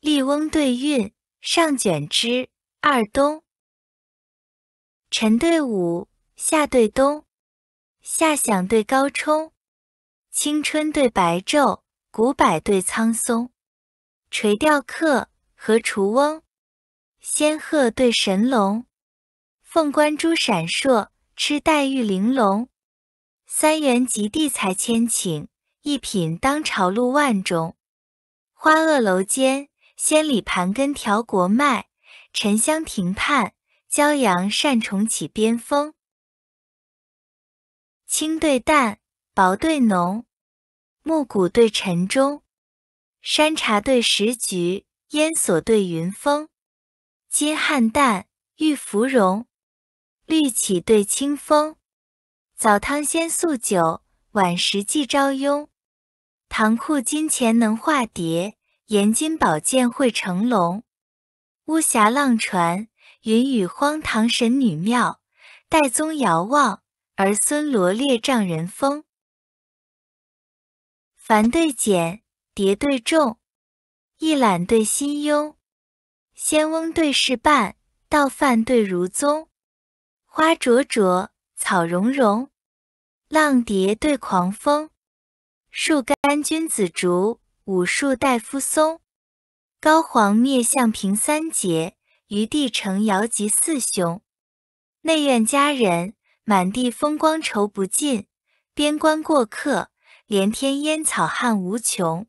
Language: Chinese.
笠翁对韵，上卷之，二东。晨对午，夏对冬。夏响对高冲，青春对白昼，古柏对苍松。垂钓客，和锄翁。仙鹤对神龙，凤冠珠闪烁，螭黛玉玲珑。三元及第才千顷，一品当朝录万钟。花萼楼间，仙里盘根调国脉；沉香亭畔，骄阳善宠起边锋。清对淡，薄对浓，暮鼓对晨钟，山茶对石菊，烟锁对云峰。金汉淡，玉芙蓉，绿绮对清风。早汤先素酒，晚食祭朝雍。唐库金钱能化蝶，盐金宝剑会成龙。巫峡浪船，云雨荒唐神女庙。岱宗遥望，儿孙罗列丈人风。繁对简，叠对重，一览对心庸。仙翁对侍伴，道范对儒宗。花灼灼，草茸茸，浪蝶对狂风。树干君子竹，武术大夫松。高皇灭相平三杰，余帝成尧吉四兄。内院佳人，满地风光愁不尽；边关过客，连天烟草汉无穷。